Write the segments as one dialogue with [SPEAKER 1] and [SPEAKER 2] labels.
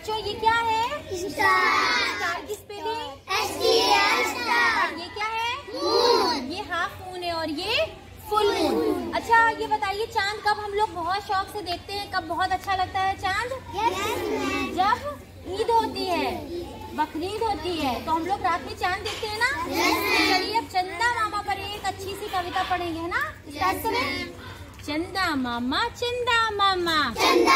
[SPEAKER 1] बच्चों ये क्या है? स्टार। की स्पेलिंग ये क्या है? मून ये हाफ़ मून है और ये फुल। मून अच्छा ये बताइए चाँद कब हम लोग बहुत शौक से देखते हैं? कब बहुत अच्छा लगता है चाँद? जब ईद होती है बकरीद होती है तो हम लोग रात में चाँद देखते हैं ना? तो चलिए अब चंदा मामा पर एक अच्छी सी कविता पढ़ेंगे है ना? स्टार्ट करें। चंदा मामा चंदा मामा।
[SPEAKER 2] चंदा मामा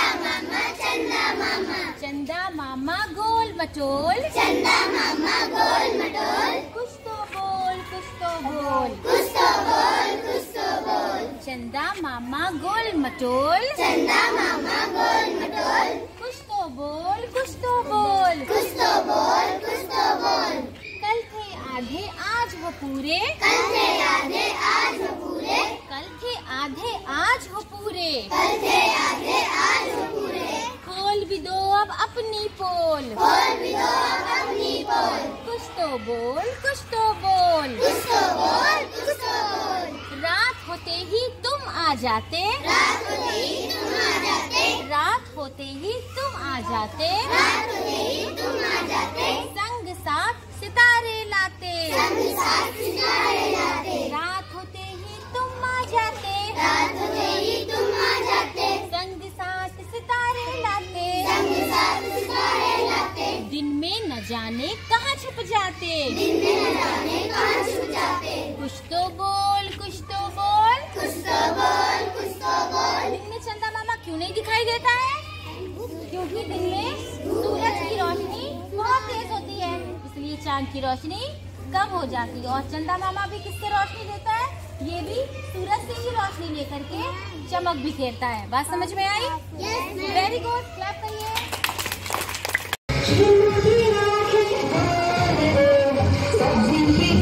[SPEAKER 1] मटोल
[SPEAKER 2] चंदा मामा गोल मटोल।
[SPEAKER 1] कुछ तो बोल कुछ तो बोल।
[SPEAKER 2] कुछ तो बोल कुछ तो बोल।
[SPEAKER 1] चंदा मामा गोल मटोल।
[SPEAKER 2] चंदा मामा गोल मटोल।
[SPEAKER 1] कुछ तो बोल कुछ तो बोल।
[SPEAKER 2] कुछ तो बोल कुछ तो बोल।
[SPEAKER 1] कल थे आधे आज वो पूरे।
[SPEAKER 2] कल थे आधे आज वो पूरे।
[SPEAKER 1] कल थे आधे आज वो पूरे।
[SPEAKER 2] कल थे आधे आज
[SPEAKER 1] अब अपनी पोल
[SPEAKER 2] बोल भी दो अब अपनी पोल
[SPEAKER 1] कुछ तो बोल कुछ तो बोल।
[SPEAKER 2] कुछ तो बोल कुछ तो बोल।
[SPEAKER 1] रात होते ही तुम आ जाते।
[SPEAKER 2] रात होते ही तुम आ जाते।
[SPEAKER 1] रात होते ही तुम आ जाते।
[SPEAKER 2] रात होते ही तुम आ जाते।
[SPEAKER 1] संग साथ सितारे लाते।
[SPEAKER 2] संग साथ सितारे लाते।
[SPEAKER 1] रात होते ही तुम आ जाते। जाने कहाँ छुप जाते?
[SPEAKER 2] दिन में न जाने कहाँ छुप जाते?
[SPEAKER 1] कुछ तो बोल कुछ तो बोल।
[SPEAKER 2] कुछ तो बोल कुछ तो बोल।
[SPEAKER 1] दिन में चंदा मामा क्यों नहीं दिखाई देता है? क्योंकि दिन में सूरज की रोशनी बहुत तेज होती है। इसलिए चाँद की रोशनी कम हो जाती है। और चंदा मामा भी किससे रोशनी देता है? ये भी सूरज से ही रोशनी लेकर के चमक भी खेलता है। बात समझ में आई? वेरी गुड क्लैप करिए।